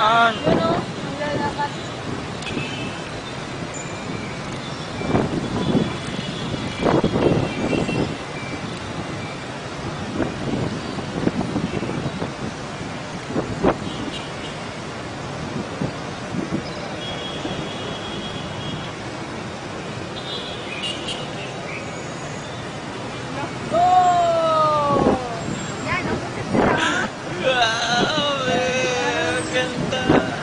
on. ganda.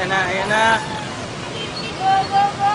Ayan. Na, ayan na. Go, go, go!